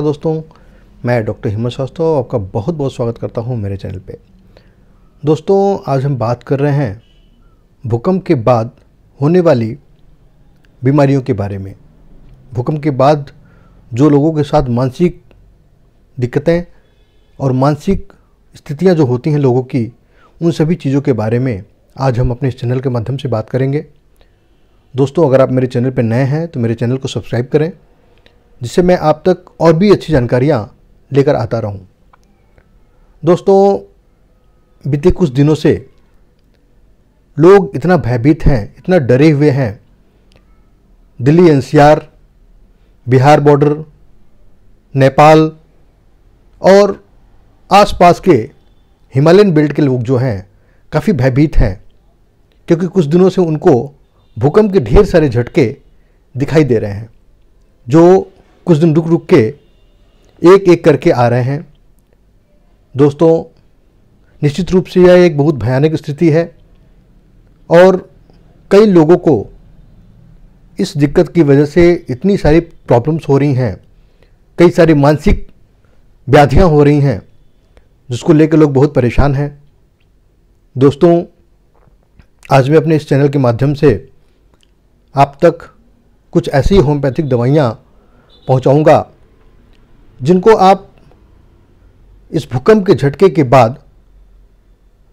नमस्कार दोस्तों, मैं डॉक्टर हिम्मत शास्त्र आपका बहुत बहुत स्वागत करता हूँ मेरे चैनल पे। दोस्तों, आज हम बात कर रहे हैं भूकंप के बाद होने वाली बीमारियों के बारे में। भूकंप के बाद जो लोगों के साथ मानसिक दिक्कतें और मानसिक स्थितियाँ जो होती हैं लोगों की, उन सभी चीज़ों के बारे में आज हम अपने इस चैनल के माध्यम से बात करेंगे। दोस्तों, अगर आप मेरे चैनल पर नए हैं तो मेरे चैनल को सब्सक्राइब करें। जिससे मैं आप तक और भी अच्छी जानकारियाँ लेकर आता रहूँ। दोस्तों, बीते कुछ दिनों से लोग इतना भयभीत हैं, इतना डरे हुए हैं। दिल्ली, एनसीआर, बिहार बॉर्डर, नेपाल और आसपास के हिमालयन बेल्ट के लोग जो हैं, काफ़ी भयभीत हैं, क्योंकि कुछ दिनों से उनको भूकंप के ढेर सारे झटके दिखाई दे रहे हैं, जो कुछ दिन रुक रुक के एक एक करके आ रहे हैं। दोस्तों, निश्चित रूप से यह एक बहुत भयानक स्थिति है और कई लोगों को इस दिक्कत की वजह से इतनी सारी प्रॉब्लम्स हो रही हैं, कई सारी मानसिक व्याधियाँ हो रही हैं, जिसको लेकर लोग बहुत परेशान हैं। दोस्तों, आज मैं अपने इस चैनल के माध्यम से आप तक कुछ ऐसी होम्योपैथिक दवाइयाँ पहुँचाऊँगा। जिनको आप इस भूकंप के झटके के बाद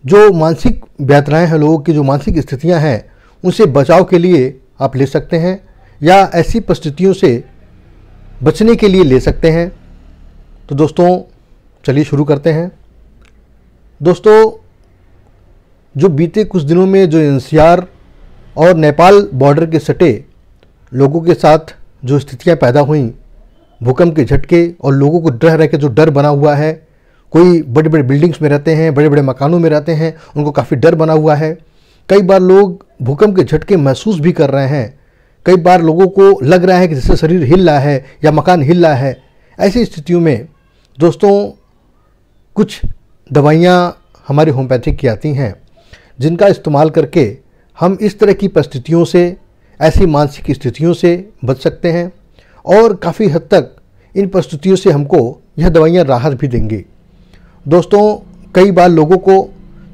जो मानसिक यात्राएँ हैं, लोगों की जो मानसिक स्थितियाँ हैं, उनसे बचाव के लिए आप ले सकते हैं या ऐसी परिस्थितियों से बचने के लिए ले सकते हैं। तो दोस्तों, चलिए शुरू करते हैं। दोस्तों, जो बीते कुछ दिनों में जो एनसीआर और नेपाल बॉर्डर के सटे लोगों के साथ जो स्थितियाँ पैदा हुई, भूकंप के झटके और लोगों को डर रह के जो डर बना हुआ है, कोई बड़े बड़े बिल्डिंग्स में रहते हैं बड़े बड़े मकानों में रहते हैं, उनको काफ़ी डर बना हुआ है। कई बार लोग भूकंप के झटके महसूस भी कर रहे हैं। कई बार लोगों को लग रहा है कि जैसे शरीर हिल रहा है या मकान हिल रहा है। ऐसी स्थितियों में दोस्तों, कुछ दवाइयाँ हमारी होम्योपैथिक की आती हैं, जिनका इस्तेमाल करके हम इस तरह की परिस्थितियों से ऐसी मानसिक स्थितियों से बच सकते हैं और काफ़ी हद तक इन परिस्थितियों से हमको यह दवाइयाँ राहत भी देंगी। दोस्तों, कई बार लोगों को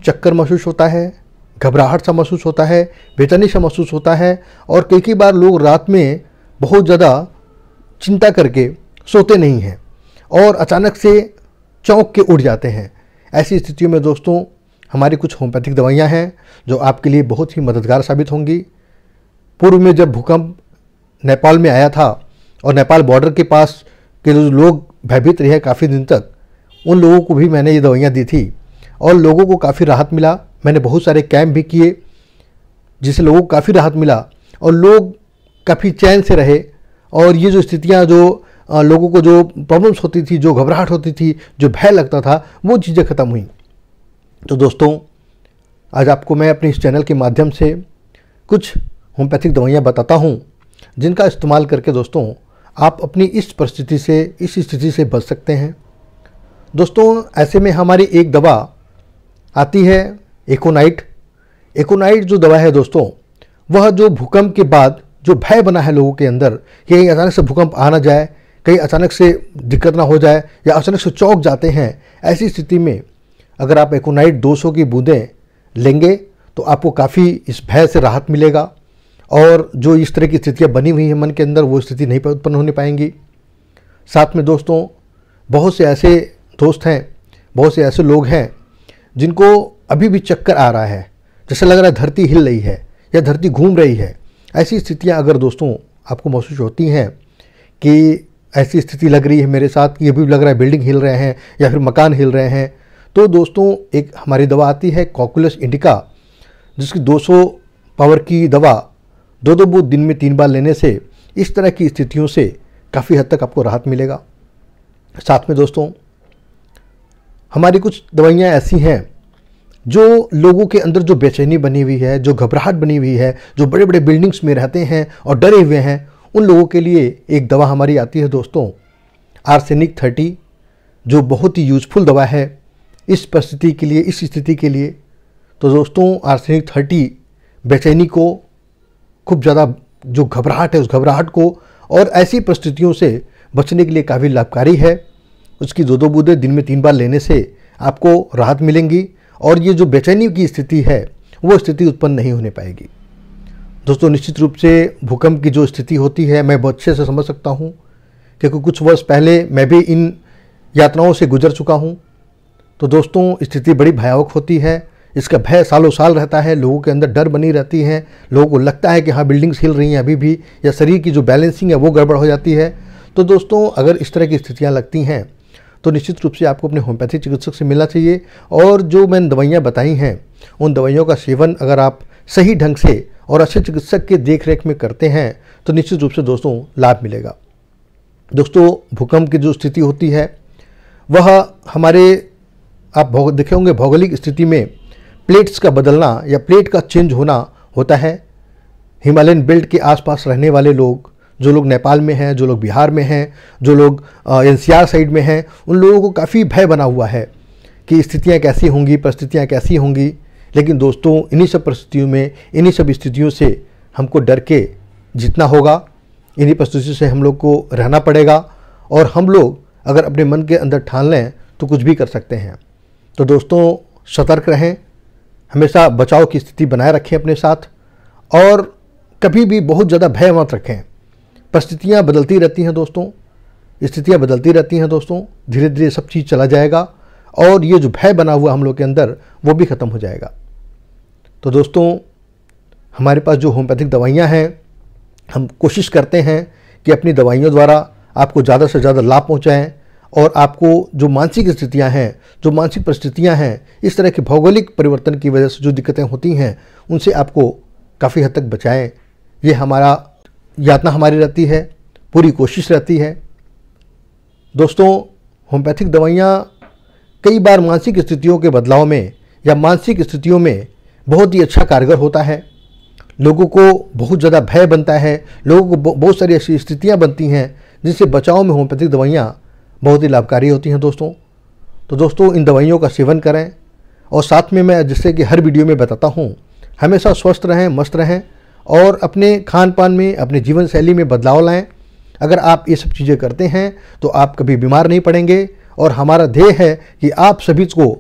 चक्कर महसूस होता है, घबराहट सा महसूस होता है, बेचैनी सा महसूस होता है और कई कई बार लोग रात में बहुत ज़्यादा चिंता करके सोते नहीं हैं और अचानक से चौंक के उड़ जाते हैं। ऐसी स्थितियों में दोस्तों, हमारी कुछ होम्योपैथिक दवाइयाँ हैं जो आपके लिए बहुत ही मददगार साबित होंगी। पूर्व में जब भूकंप नेपाल में आया था और नेपाल बॉर्डर के पास के जो लोग भयभीत रहे काफ़ी दिन तक, उन लोगों को भी मैंने ये दवाइयाँ दी थी और लोगों को काफ़ी राहत मिला। मैंने बहुत सारे कैंप भी किए जिससे लोगों को काफ़ी राहत मिला और लोग काफ़ी चैन से रहे और ये जो स्थितियाँ, जो लोगों को जो प्रॉब्लम्स होती थी, जो घबराहट होती थी, जो भय लगता था, वो चीज़ें ख़त्म हुई। तो दोस्तों, आज आपको मैं अपने इस चैनल के माध्यम से कुछ होम्योपैथिक दवाइयाँ बताता हूँ, जिनका इस्तेमाल करके दोस्तों, आप अपनी इस परिस्थिति से, इस स्थिति से बच सकते हैं। दोस्तों, ऐसे में हमारी एक दवा आती है, एकोनाइट। एकोनाइट जो दवा है दोस्तों, वह जो भूकंप के बाद, जो भय बना है लोगों के अंदर, कि कहीं अचानक से भूकंप आ ना जाए, कहीं अचानक से दिक्कत ना हो जाए, या अचानक से चौक जाते हैं, ऐसी स्थिति में अगर आप एकोनाइट 200 की बूंदें लेंगे तो आपको काफ़ी इस भय से राहत मिलेगा। और जो इस तरह की स्थितियाँ बनी हुई हैं मन के अंदर, वो स्थिति नहीं उत्पन्न होने पाएँगी। साथ में दोस्तों, बहुत से ऐसे दोस्त हैं, बहुत से ऐसे लोग हैं, जिनको अभी भी चक्कर आ रहा है। जैसे लग रहा है धरती हिल रही है या धरती घूम रही है। ऐसी स्थितियाँ अगर दोस्तों आपको महसूस होती हैं कि ऐसी स्थिति लग रही है मेरे साथ, कि अभी लग रहा है बिल्डिंग हिल रहे हैं या फिर मकान हिल रहे हैं तो दोस्तों एक हमारी दवा आती है कॉकुलस इंडिका, जिसकी 200 पावर की दवा दो दो बूथ दिन में तीन बार लेने से इस तरह की स्थितियों से काफ़ी हद तक आपको राहत मिलेगा। साथ में दोस्तों, हमारी कुछ दवाइयाँ ऐसी हैं जो लोगों के अंदर जो बेचैनी बनी हुई है, जो घबराहट बनी हुई है, जो बड़े बड़े बिल्डिंग्स में रहते हैं और डरे हुए हैं, उन लोगों के लिए एक दवा हमारी आती है दोस्तों आर्सेनिक थर्टी जो बहुत ही यूजफुल दवा है इस परिस्थिति के लिए, इस स्थिति के लिए। तो दोस्तों आर्सेनिक थर्टी बेचैनी को खूब ज़्यादा जो घबराहट है, उस घबराहट को और ऐसी परिस्थितियों से बचने के लिए काफ़ी लाभकारी है। उसकी दो दो बूंदें दिन में तीन बार लेने से आपको राहत मिलेंगी और ये जो बेचैनी की स्थिति है, वो स्थिति उत्पन्न नहीं होने पाएगी। दोस्तों, निश्चित रूप से भूकंप की जो स्थिति होती है, मैं बहुत अच्छे से समझ सकता हूँ, क्योंकि कुछ वर्ष पहले मैं भी इन यात्राओं से गुजर चुका हूँ। तो दोस्तों, स्थिति बड़ी भयावक होती है इसका भय सालों साल रहता है, लोगों के अंदर डर बनी रहती है। लोगों को लगता है कि हाँ बिल्डिंग्स हिल रही हैं अभी भी, या शरीर की जो बैलेंसिंग है वो गड़बड़ हो जाती है। तो दोस्तों, अगर इस तरह की स्थितियाँ लगती हैं तो निश्चित रूप से आपको अपने होम्योपैथी चिकित्सक से मिलना चाहिए। और जो मैंने दवाइयाँ बताई हैं, उन दवाइयों का सेवन अगर आप सही ढंग से और अच्छे चिकित्सक के देख में करते हैं तो निश्चित रूप से दोस्तों, लाभ मिलेगा। दोस्तों, भूकंप की जो स्थिति होती है, वह हमारे, आप देखे होंगे, भौगोलिक स्थिति में प्लेट्स का बदलना या प्लेट का चेंज होना होता है। हिमालयन बेल्ट के आसपास रहने वाले लोग, जो लोग नेपाल में हैं, जो लोग बिहार में हैं, जो लोग एनसीआर साइड में हैं, उन लोगों को काफ़ी भय बना हुआ है कि स्थितियाँ कैसी होंगी, परिस्थितियाँ कैसी होंगी। लेकिन दोस्तों, इन्हीं सब परिस्थितियों में, इन्हीं सब स्थितियों से हमको डर के जीतना होगा। इन्हीं परिस्थितियों से हम लोग को रहना पड़ेगा और हम लोग अगर अपने मन के अंदर ठान लें तो कुछ भी कर सकते हैं। तो दोस्तों, सतर्क रहें हमेशा बचाव की स्थिति बनाए रखें अपने साथ और कभी भी बहुत ज़्यादा भय मत रखें। परिस्थितियाँ बदलती रहती हैं दोस्तों। स्थितियाँ बदलती रहती हैं दोस्तों। धीरे धीरे सब चीज़ चला जाएगा और ये जो भय बना हुआ हम लोग के अंदर, वो भी ख़त्म हो जाएगा। तो दोस्तों, हमारे पास जो होम्योपैथिक दवाइयाँ हैं, हम कोशिश करते हैं कि अपनी दवाइयों द्वारा आपको ज़्यादा से ज़्यादा लाभ पहुँचाएँ। और आपको जो मानसिक स्थितियाँ हैं, जो मानसिक परिस्थितियाँ हैं, इस तरह के भौगोलिक परिवर्तन की वजह से जो दिक्कतें होती हैं, उनसे आपको काफ़ी हद तक बचाएँ। ये हमारा यातना हमारी रहती है, पूरी कोशिश रहती है। दोस्तों, होम्योपैथिक दवाइयाँ कई बार मानसिक स्थितियों के बदलाव में या मानसिक स्थितियों में बहुत ही अच्छा कारगर होता है। लोगों को बहुत ज़्यादा भय बनता है, लोगों को बहुत सारी ऐसी स्थितियाँ बनती हैं जिससे बचाव में होम्योपैथिक दवाइयाँ बहुत ही लाभकारी होती हैं दोस्तों। तो दोस्तों, इन दवाइयों का सेवन करें और साथ में मैं जिससे कि हर वीडियो में बताता हूँ, हमेशा स्वस्थ रहें, मस्त रहें और अपने खान पान में, अपने जीवन शैली में बदलाव लाएँ। अगर आप ये सब चीज़ें करते हैं तो आप कभी बीमार नहीं पड़ेंगे और हमारा ध्येय है कि आप सभी को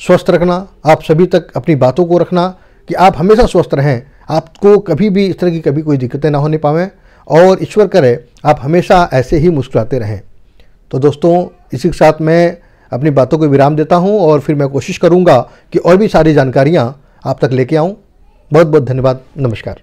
स्वस्थ रखना, आप सभी तक अपनी बातों को रखना कि आप हमेशा स्वस्थ रहें। आपको कभी भी इस तरह की कभी कोई दिक्कतें ना होने पावें और ईश्वर करे, आप हमेशा ऐसे ही मुस्कुराते रहें। तो दोस्तों, इसी के साथ मैं अपनी बातों को विराम देता हूँ और फिर मैं कोशिश करूँगा कि और भी सारी जानकारियाँ आप तक लेके आऊँ। बहुत बहुत धन्यवाद। नमस्कार।